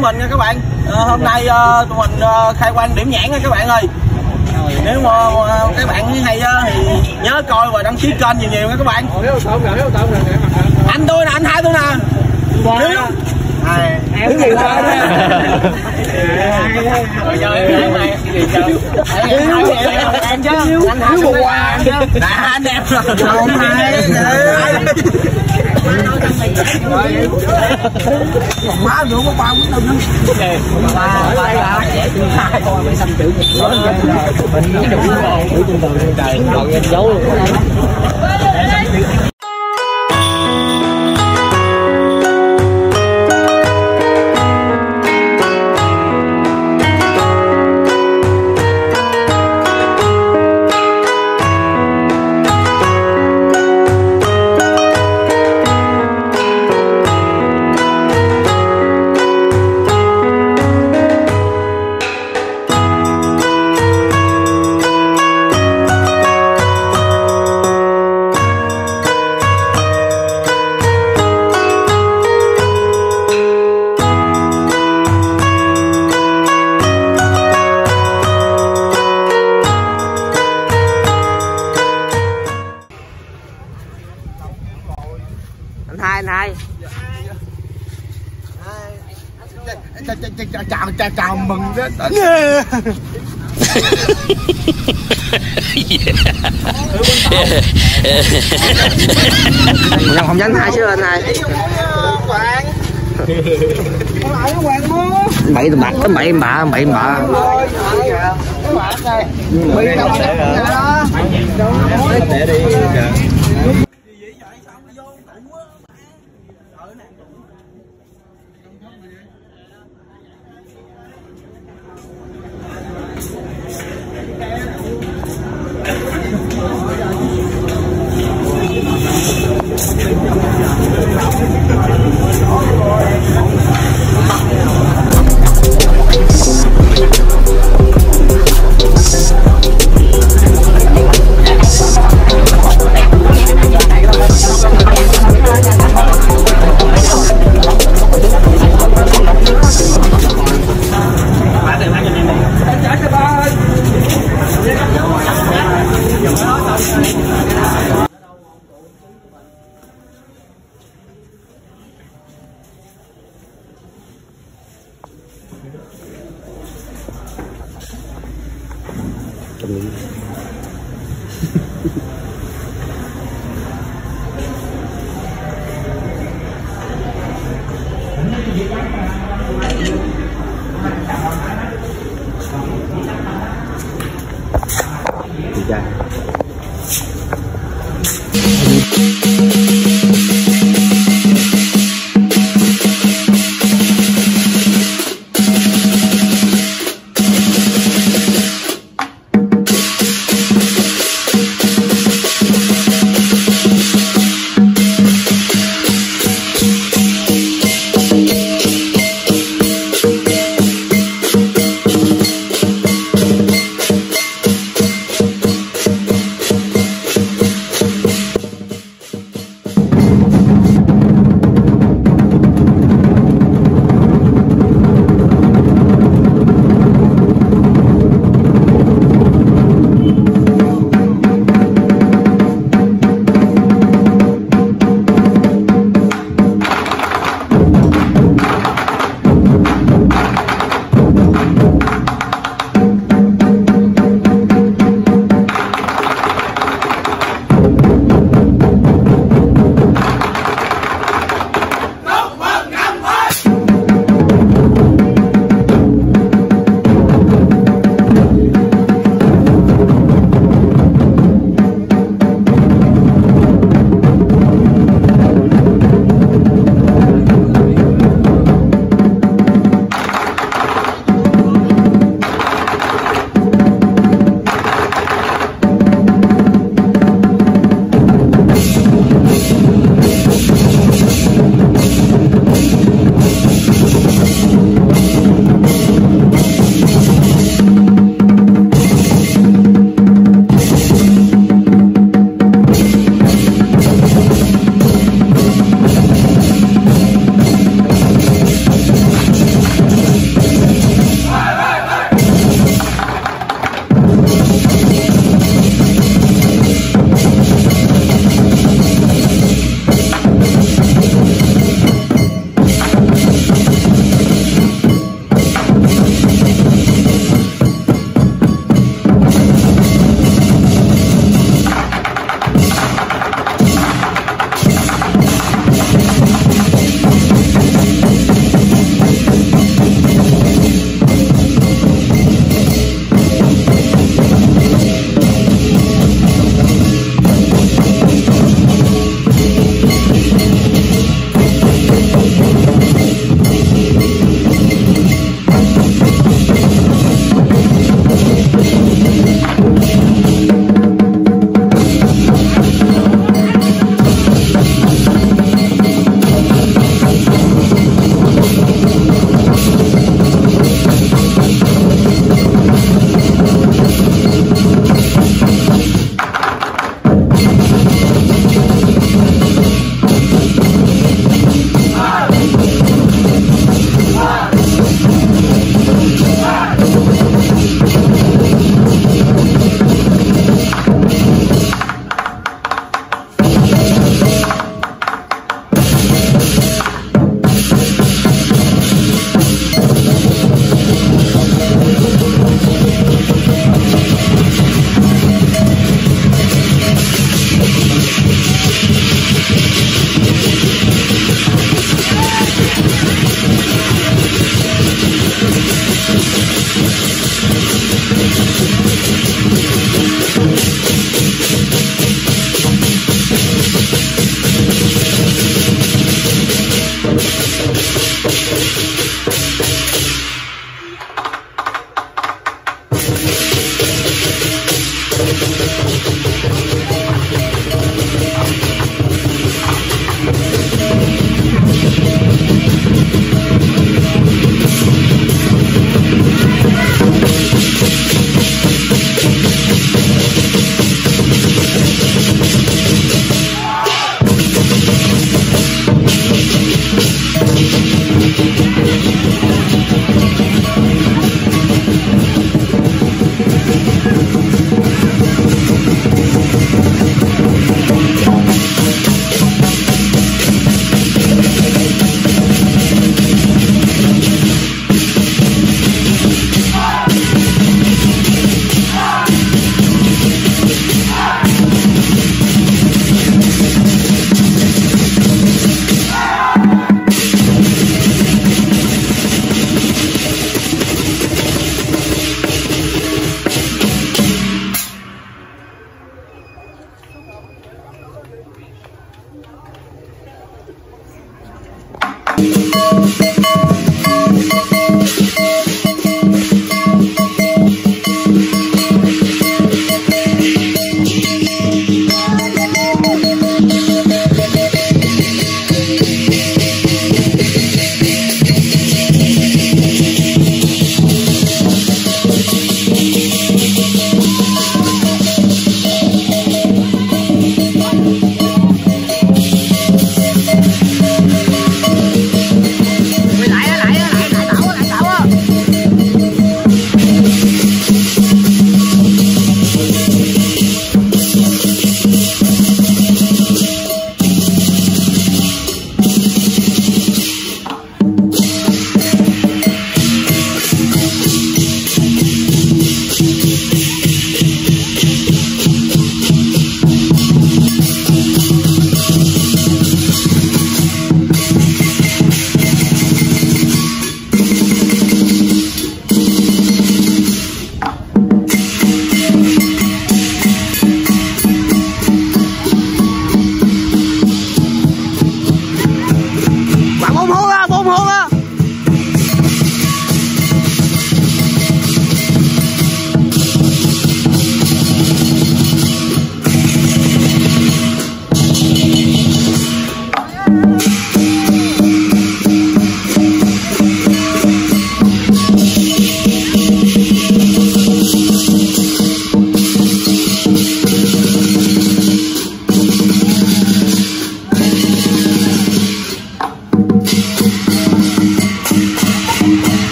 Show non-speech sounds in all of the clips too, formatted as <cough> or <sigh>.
mình nha các bạn. À, hôm nay uh, tụi mình uh, khai quang điểm nhãn nha các bạn ơi. Nếu mà uh, các bạn hay uh, thì nhớ coi và đăng ký kênh nhiều nhiều nha các bạn. Anh tôi nè anh hai tôi nè. Nếu em gì thôi rồi giờ em này em chứ anh hai một quà chứ anh em rồi không hai còn má nữa có ba bốn năm ba ba là hai con bị xăm chữ mình nó đủ rồi đủ tương tự trời còn em giấu luôn chết yeah. Không đánh hai chứ lên này bậy bạc cái bậy bạ bậy bạ bảy subscribe cho kênh Ghiền Mì Gõ Để không bỏ lỡ những video hấp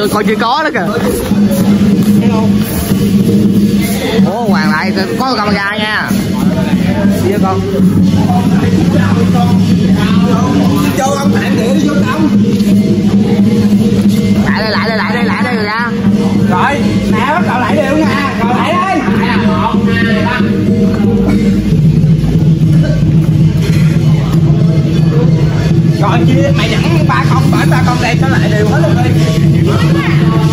Rồi còn chưa có đó kìa. Ủa hoàng lại có camera nha. Đi con cho ông bạn để đi vô trong lại đây lại đây lại đây lại đây rồi ra rồi nè bắt đầu lại đều nha. Rồi lại đây. Rồi chia mày dẫn ba con bởi ba con đây nó lại đều hết luôn đi lại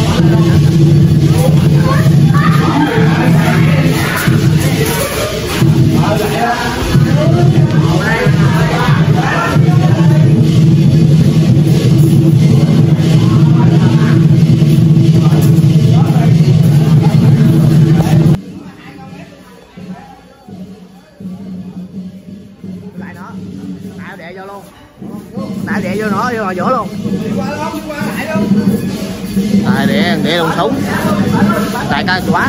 quá.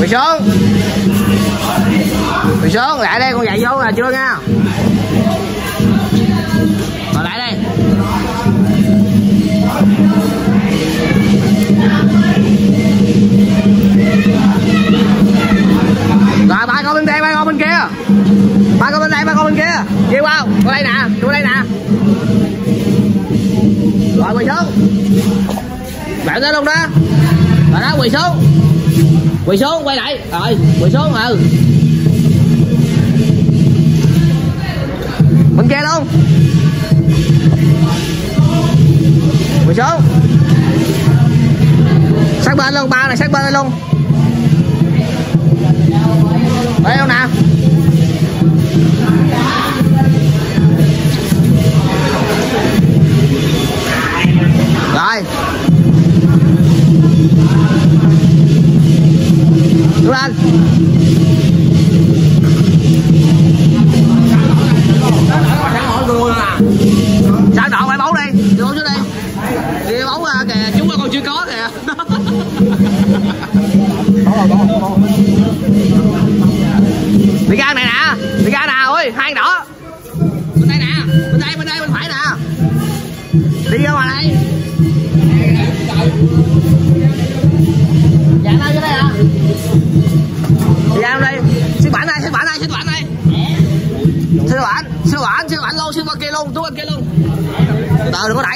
Quỳ xuống. Quỳ xuống, lại đây con dạy vô là chưa nha rồi lại đây. Rồi, ba con bên đây, ba con bên kia. Ba con bên đây, ba con bên kia. Kêu qua qua đây nè, qua đây nè. Rồi quỳ xuống. Bạn tới luôn đó rồi đó, quỳ xuống. Quỳ xuống, quay lại. Rồi, quỳ xuống ừ. Bên kia luôn. Quỳ xuống. Sát bên luôn, ba này sát bên luôn. Đây không nào. Rồi. Lên sao đổ phải bấu đi? Đi xuống đi. Đi bấu ra kìa chúng ta còn chưa có kìa. <laughs> Bị gan này nè.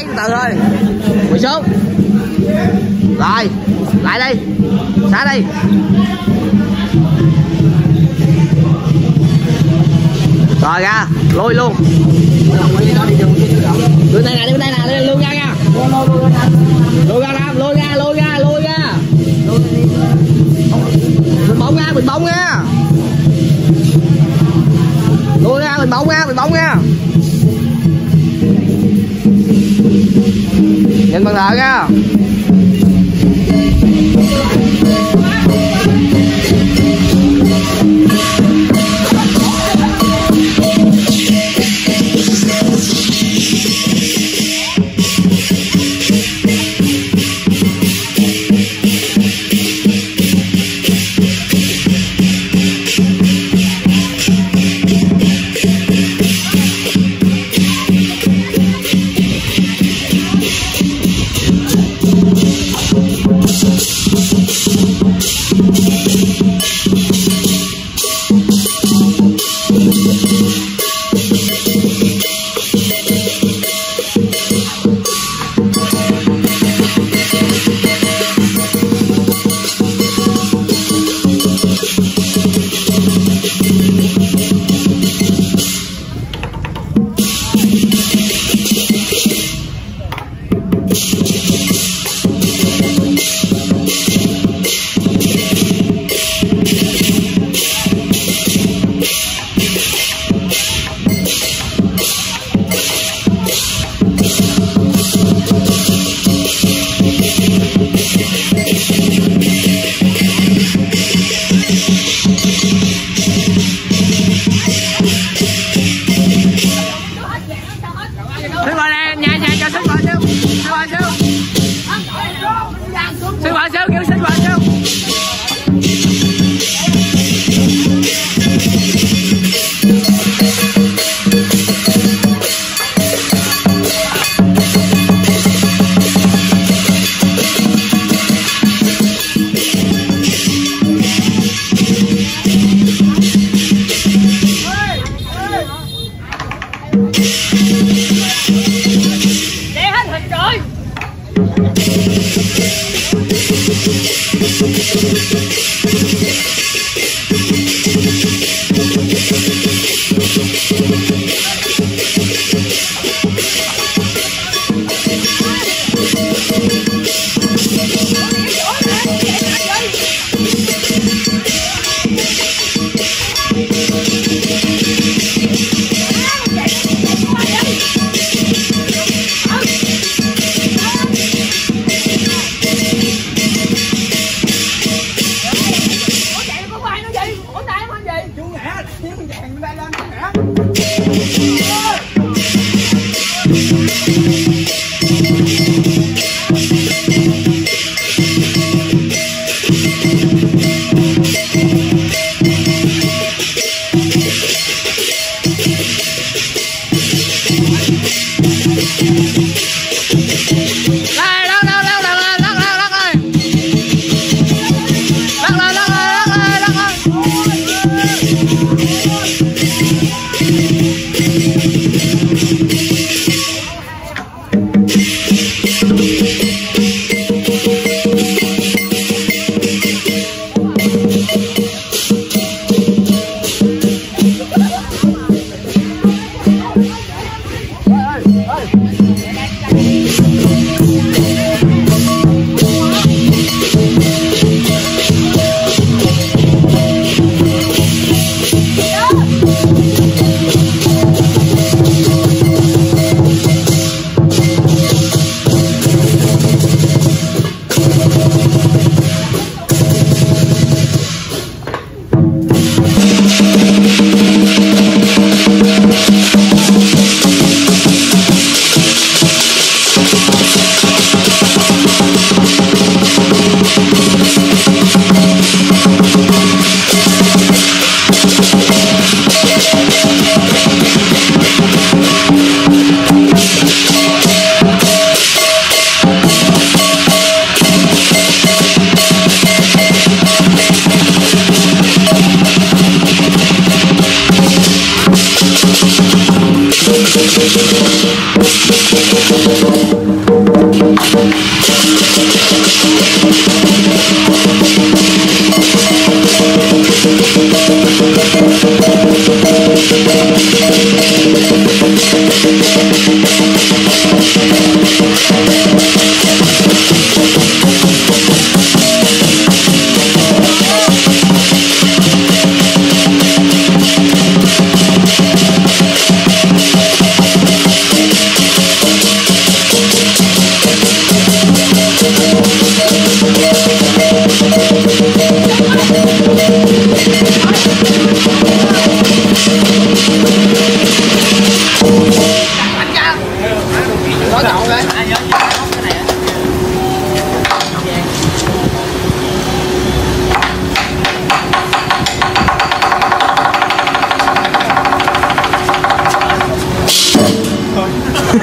Từ từ thôi quỳ xuống. Rồi, lại đi. Xả đi. Rồi ra, lôi luôn. Đưa tay nè đưa tay nè luôn ra nha. Lôi ra ra lôi ra lôi ra lôi ra. Mình bóng ra mình bóng ra lôi ra, mình bóng ra mình bóng ra nhìn bằng thợ nha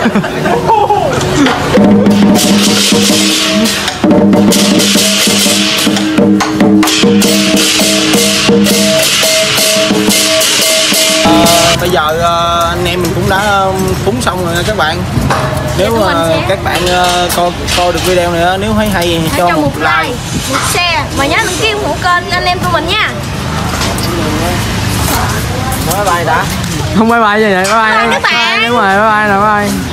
Ờ, bây giờ ờ, anh em mình cũng đã um, phúng xong rồi các bạn. Nếu uh, các bạn uh, coi coi được video này nếu thấy hay thì cho, cho một like, like một share và nhớ đăng ký ủng hộ kênh anh em tụi mình nha. Bye bye đã. Không bye bye gì vậy bye bye, bye, bye các bạn. Bye, đúng rồi bye bye nào bye.